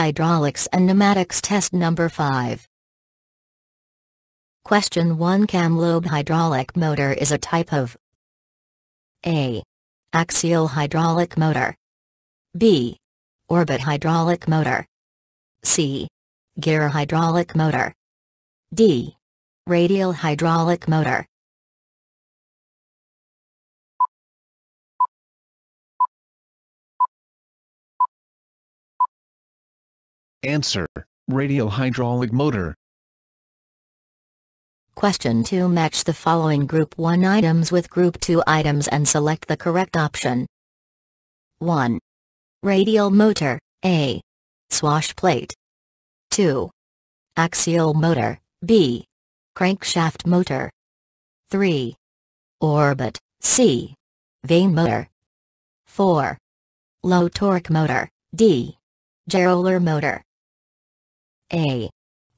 Hydraulics and Pneumatics Test Number 5. Question 1 Cam lobe hydraulic motor is a type of A. Axial hydraulic motor B. Orbit hydraulic motor C. Gear hydraulic motor D. Radial hydraulic motor Answer. Radial hydraulic motor. Question 2 Match the following Group 1 items with Group 2 items and select the correct option. 1. Radial motor, A. Swash plate. 2. Axial motor, B. Crankshaft motor. 3. Orbit, C. Vane motor. 4. Low torque motor, D. Geroller motor. A.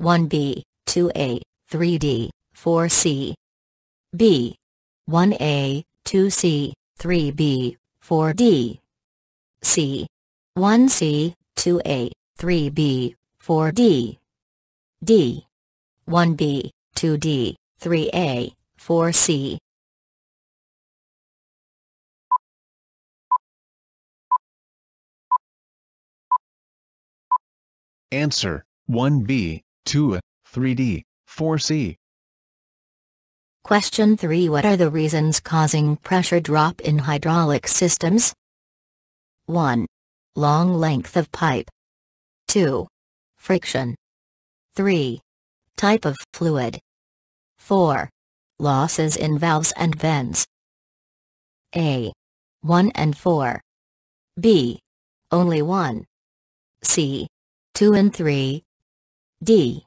1B, 2A, 3D, 4C. B. 1A, 2C, 3B, 4D. C. 1C, 2A, 3B, 4D. D. 1B, 2D, 3A, 4C. Answer 1B, 2A, 3D, 4C. Question 3 What are the reasons causing pressure drop in hydraulic systems? 1. Long length of pipe. 2. Friction. 3. Type of fluid. 4. Losses in valves and bends. A. 1 and 4. B. Only 1. C. 2 and 3. D.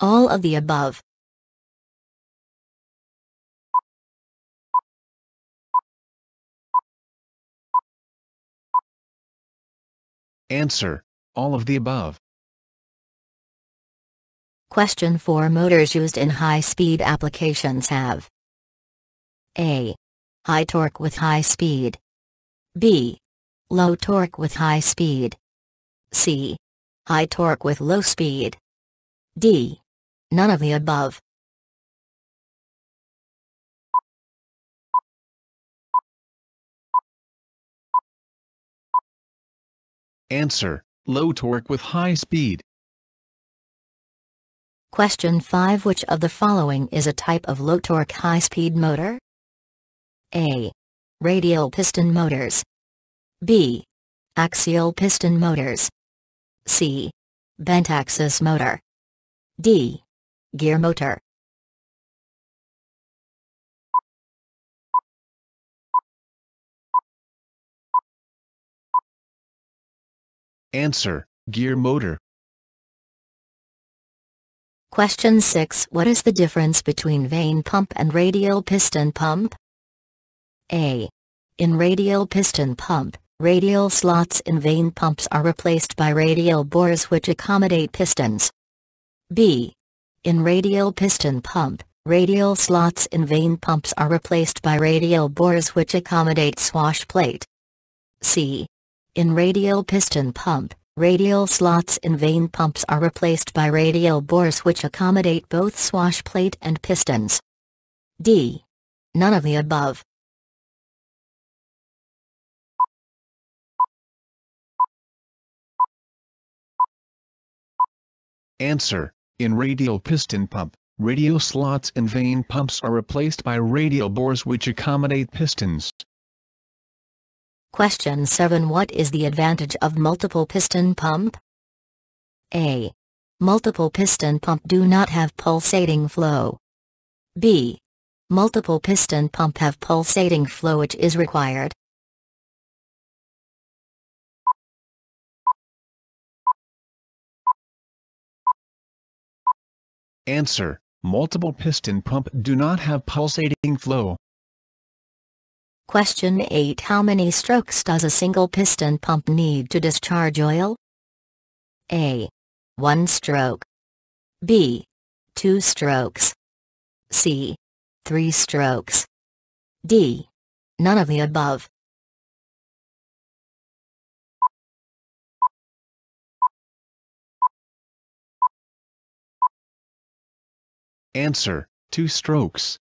All of the above. Answer. All of the above. Question 4 Motors used in high-speed applications have A. High torque with high speed. B. Low torque with high speed. C. High torque with low speed. D. None of the above. Answer. Low torque with high speed. Question 5 Which of the following is a type of low torque high speed motor? A. Radial piston motors. B. Axial piston motors. C. Bent axis motor. D. Gear motor. Answer. Gear motor. Question 6 What is the difference between vane pump and radial piston pump? A. In radial piston pump, radial slots in vane pumps are replaced by radial bores which accommodate pistons. B. In radial piston pump, radial slots in vane pumps are replaced by radial bores which accommodate swash plate. C. In radial piston pump, radial slots in vane pumps are replaced by radial bores which accommodate both swash plate and pistons. D. None of the above. Answer. In radial piston pump, radial slots in vane pumps are replaced by radial bores which accommodate pistons. Question 7 What is the advantage of multiple piston pump? A. Multiple piston pump do not have pulsating flow. B. Multiple piston pump have pulsating flow which is required. Answer. Multiple piston pump do not have pulsating flow. Question 8 How many strokes does a single piston pump need to discharge oil? A. 1 stroke. B. 2 strokes. C. 3 strokes. D. None of the above. Answer, two strokes.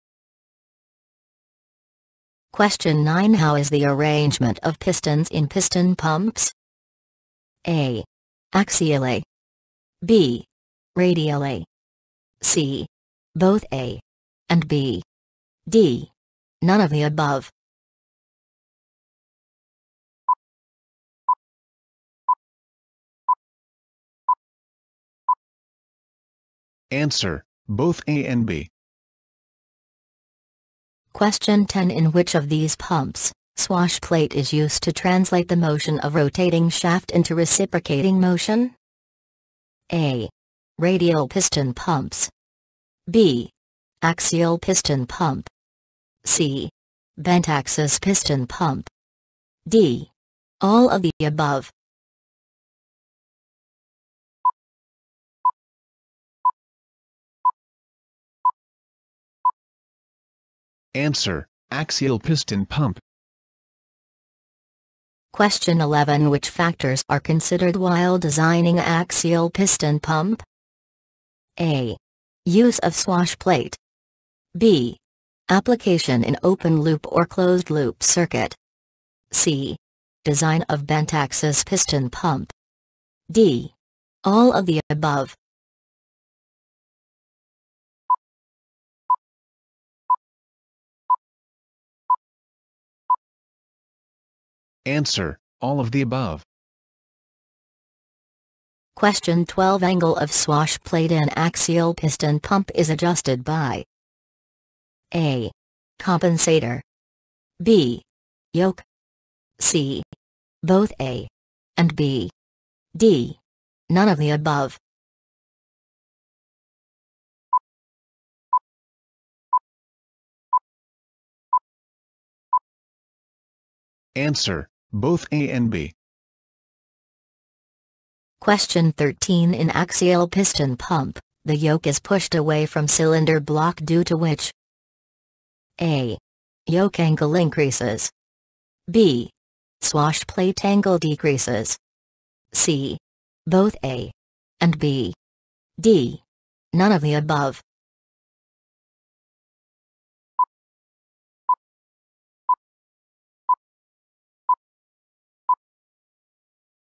Question 9 How is the arrangement of pistons in piston pumps? A. Axially. B. Radially. C. Both A. and B. D. None of the above. Answer, both A and B. Question 10 In which of these pumps, swash plate is used to translate the motion of rotating shaft into reciprocating motion? A. Radial piston pumps. B. Axial piston pump. C. Bent axis piston pump. D. All of the above. Answer, axial piston pump. Question 11 Which factors are considered while designing axial piston pump? A. Use of swash plate. B. Application in open loop or closed loop circuit. C. Design of bent axis piston pump. D. All of the above. Answer, all of the above. Question 12 Angle of swash plate in axial piston pump is adjusted by A. Compensator B. Yoke C. Both A. and B. D. None of the above. Answer, both A and B. Question 13 In axial piston pump, the yoke is pushed away from cylinder block due to which A. Yoke angle increases. B. Swash plate angle decreases. C. Both A. and B. D. None of the above.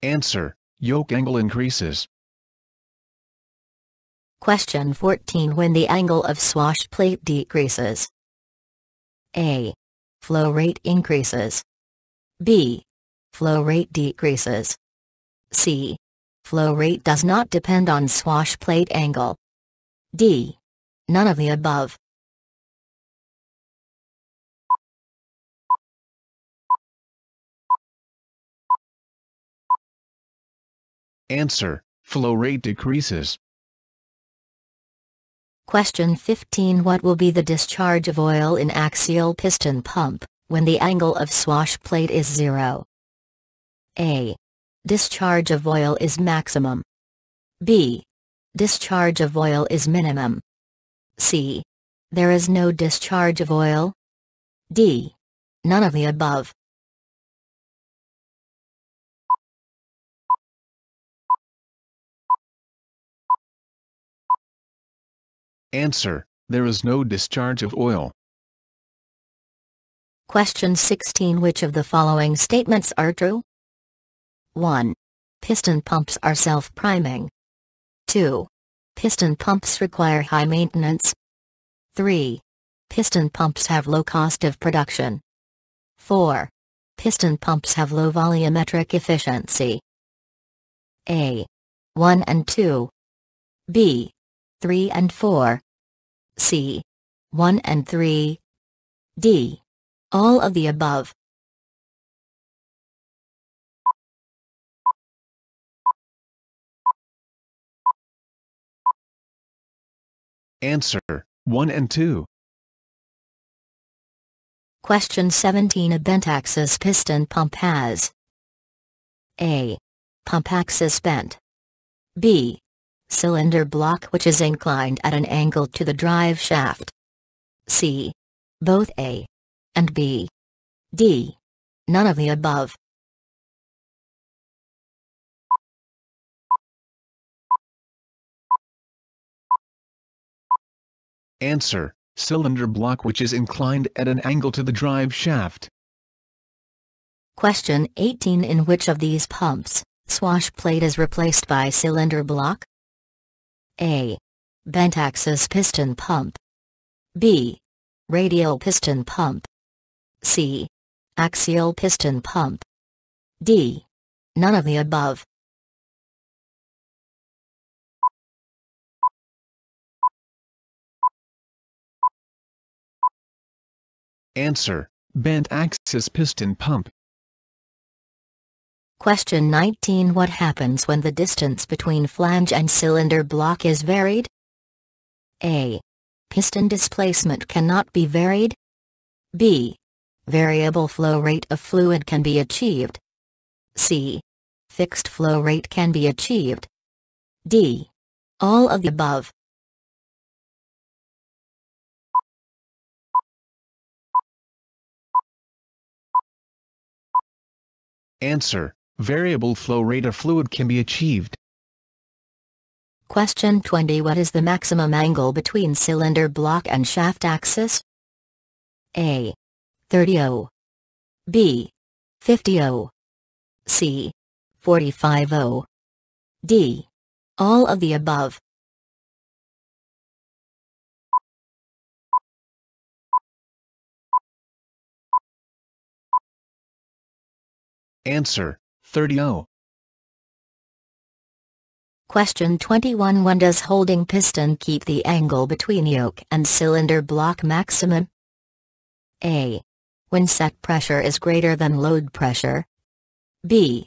Answer, yoke angle increases. Question 14 When the angle of swash plate decreases A. Flow rate increases B. Flow rate decreases C. Flow rate does not depend on swash plate angle D. None of the above. Answer, flow rate decreases. Question 15 What will be the discharge of oil in axial piston pump, when the angle of swash plate is zero? A. Discharge of oil is maximum. B. Discharge of oil is minimum. C. There is no discharge of oil. D. None of the above. Answer, there is no discharge of oil. Question 16 Which of the following statements are true? 1. Piston pumps are self-priming. 2. Piston pumps require high maintenance. 3. Piston pumps have low cost of production. 4. Piston pumps have low volumetric efficiency. A. 1 and 2. B. 3 and 4. C. 1 and 3. D. All of the above. Answer, 1 and 2. Question 17 A bent axis piston pump has A. Pump axis bent. B. Cylinder block which is inclined at an angle to the drive shaft. C. Both A. and B. D. None of the above. Answer, cylinder block which is inclined at an angle to the drive shaft. Question 18 In which of these pumps, swash plate is replaced by cylinder block? A. Bent axis piston pump. B. Radial piston pump. C. Axial piston pump. D. None of the above. Answer, bent axis piston pump. Question 19 What happens when the distance between flange and cylinder block is varied? A. Piston displacement cannot be varied. B. Variable flow rate of fluid can be achieved. C. Fixed flow rate can be achieved. D. All of the above. Answer, variable flow rate of fluid can be achieved. Question 20 What is the maximum angle between cylinder block and shaft axis? A. 30 O. B. 50 O. C. 45 O. D. All of the above. Answer, 30 O. Question 21 When does holding piston keep the angle between yoke and cylinder block maximum? A. When set pressure is greater than load pressure. B.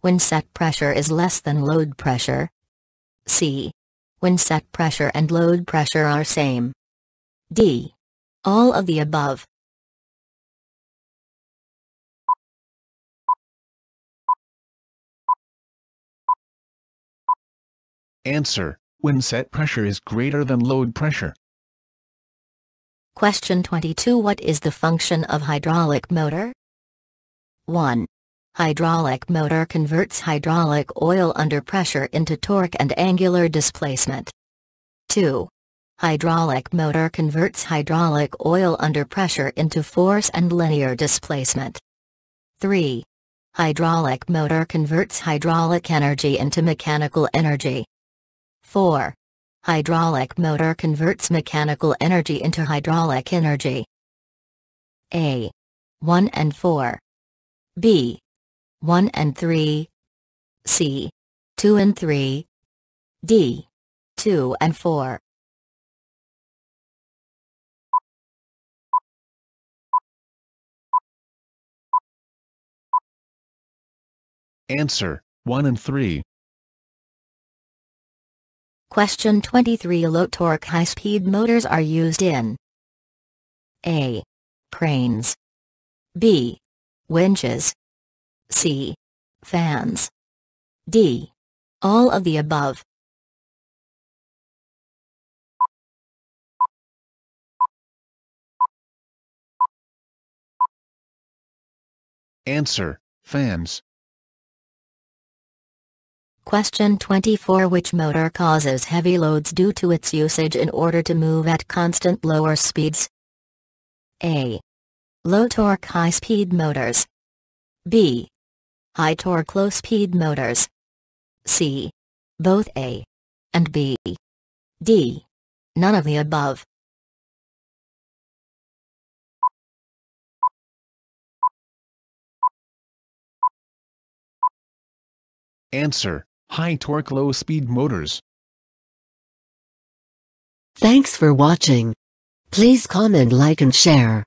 When set pressure is less than load pressure. C. When set pressure and load pressure are same. D. All of the above. Answer, when set pressure is greater than load pressure. Question 22 What is the function of hydraulic motor? 1. Hydraulic motor converts hydraulic oil under pressure into torque and angular displacement. 2. Hydraulic motor converts hydraulic oil under pressure into force and linear displacement. 3. Hydraulic motor converts hydraulic energy into mechanical energy. 4. Hydraulic motor converts mechanical energy into hydraulic energy. A. 1 and 4. B. 1 and 3. C. 2 and 3. D. 2 and 4. Answer, 1 and 3. Question 23 Low torque high speed motors are used in A. Cranes B. Winches C. Fans D. All of the above. Answer, fans. Question 24 Which motor causes heavy loads due to its usage in order to move at constant lower speeds? A. Low torque high speed motors. B. High torque low speed motors. C. Both A and B. D. None of the above. Answer, high torque low speed motors. Thanks for watching. Please comment like and share.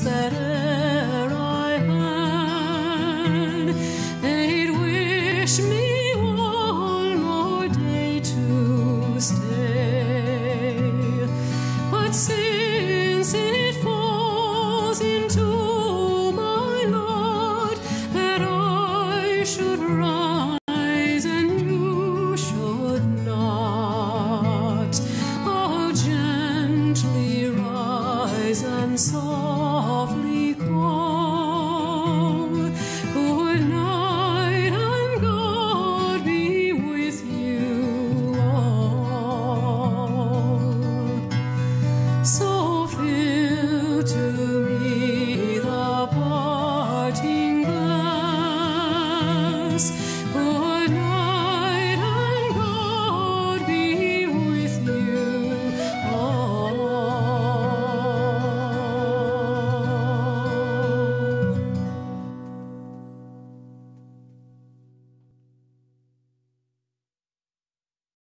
That